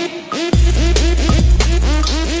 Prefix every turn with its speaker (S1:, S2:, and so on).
S1: Thank you.